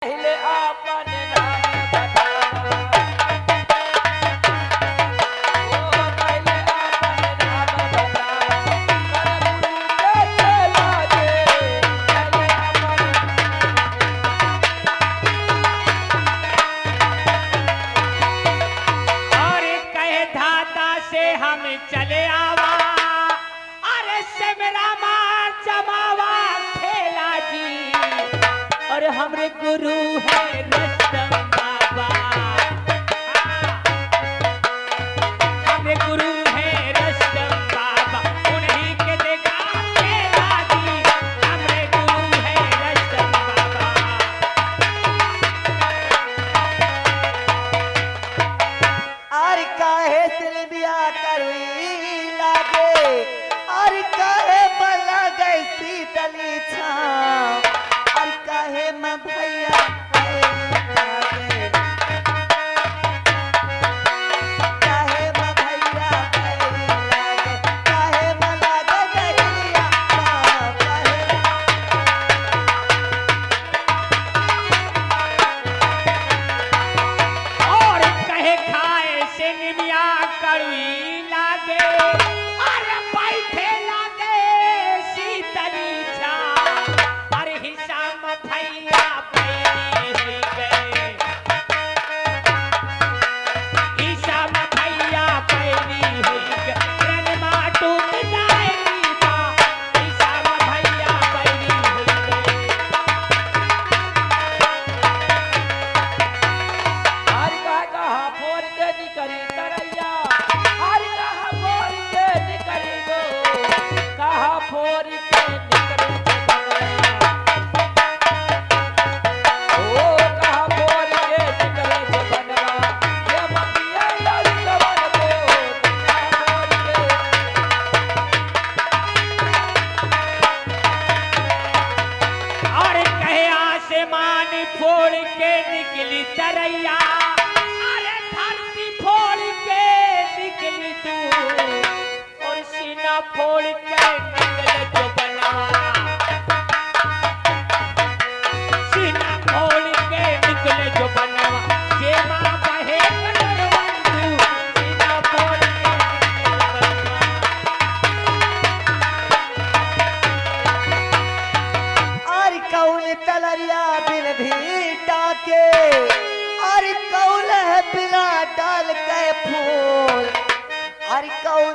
Hey, let's आसमान फोड़ के निकली तरैया। अरे धरती फोड़ के निकली तू। और सीना फोड़ के निकल जो बना।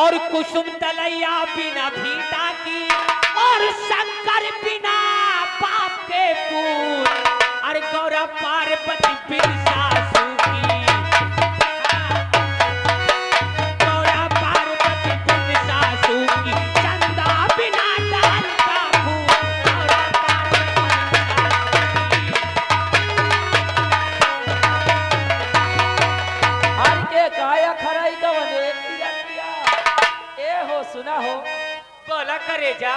और कुसुम तलैया बिना भीता की और शंकर बिना पाप के पूर अरे गौरव हो। बोला करे जा।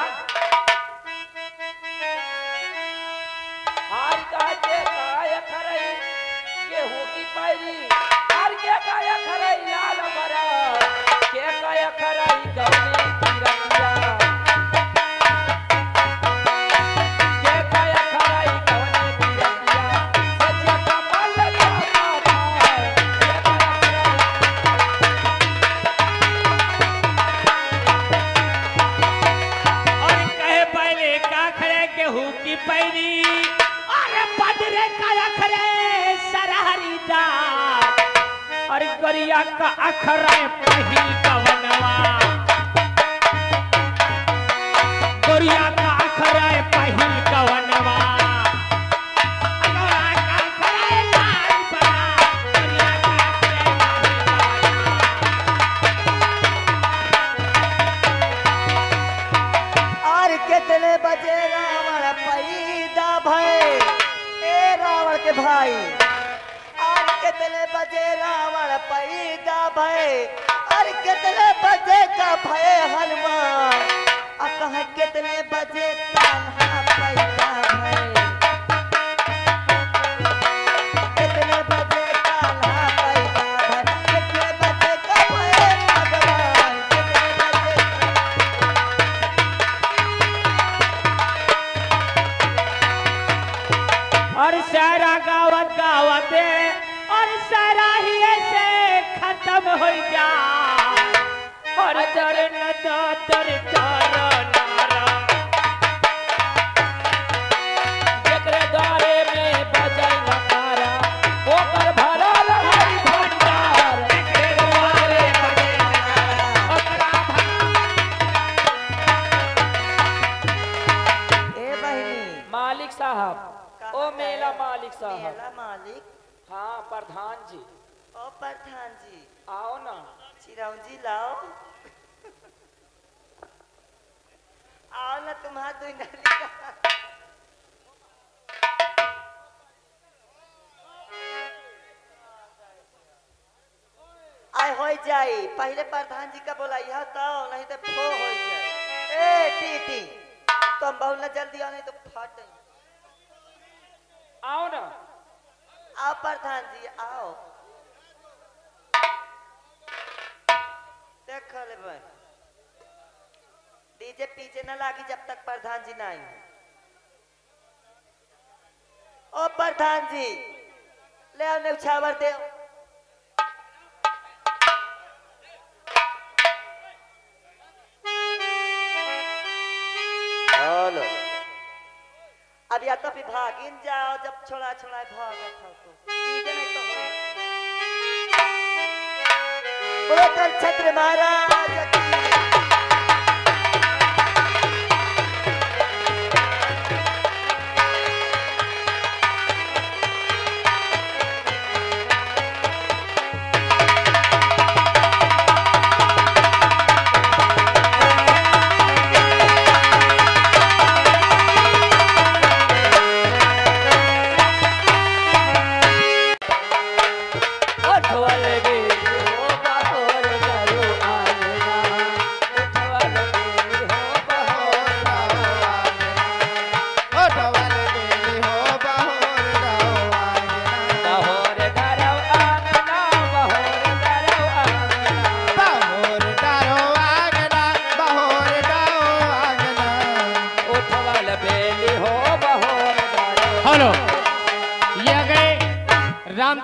हार काजे काय खरई, गेहूँ की पायरी हार के लाल बरा के काय करिया का अखरा पहिल कवनवा करिया का अखरा पहिल कवनवा कितने बजे रावण पैदा भय ए रावण के भाई कितने बजे रावण पैदा भय? अरे कितने बजे का भय हनुमान? कहा कितने बजे कान्हा ए बहिनी। मालिक साहब ओ मेला मालिक साहब। मेला मालिक। हाँ प्रधान जी। ओ प्रधान जी। आओ ना चिरौंजी लाओ आओ ना तुम्हारा दो नाली का आय हो जाई पहले प्रधान जी का बोलाइया तो नहीं तो फो हो जाए ए टीटी तुम बहुत ना जल्दी आओ नहीं तो फट आओ ना आओ प्रधान जी आओ देख ले डीजे पीछे न लागी जब तक प्रधान जी ना आए ओ प्रधान जी ले आओ न्यौछावर दे। अब या तो फिर भागिन जाओ जब छोड़ा छोड़ा भागत हो तो। छत्र महाराज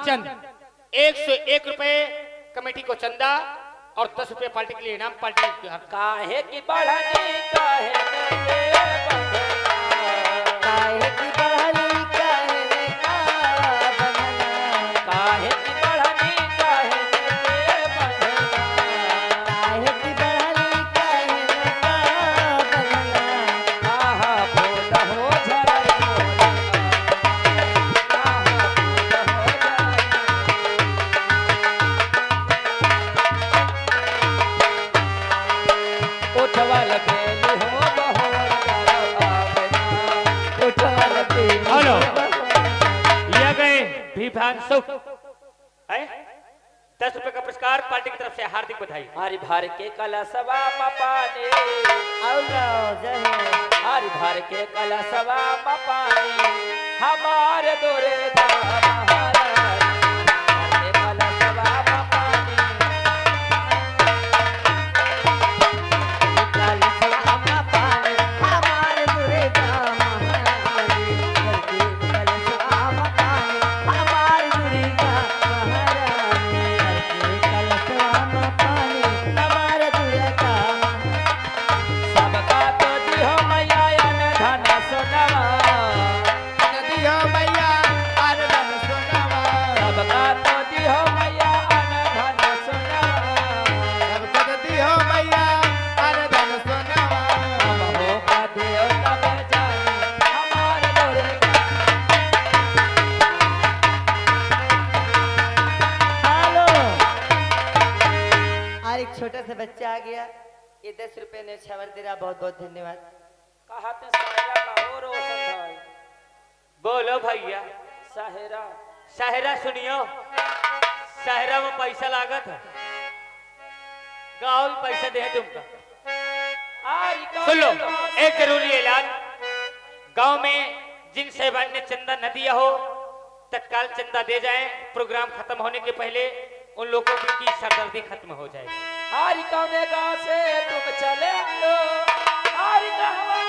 रामचंद्र एक सौ एक रुपए कमेटी को चंदा और दस रुपए पार्टी के लिए इनाम, पार्टी का है की का काहे दस रुपए का पुरस्कार पार्टी की तरफ़ से हार्दिक बधाई। हरि भर के कला सवा आओ जाओ हरि भर के कला कलशवा पाने हमारे दुरे छोटा सा बच्चा आ गया। ये दस रुपए ने छवर दे रहा बहुत बहुत धन्यवाद भाई बोलो भैया। साहेरा। शाहरा सुनियो। शहरा में पैसा लागत है। गाँव में पैसा दे तुमका सुन लो एक ज़रूरी ऐलान। गाँव में जिन साहबान ने चंदा न दिया हो तत्काल चंदा दे जाएँ। प्रोग्राम खत्म होने के पहले उन लोगों की सरदर्दी खत्म हो जाए हारी कौने गा से तुम चले हो हारी कहवा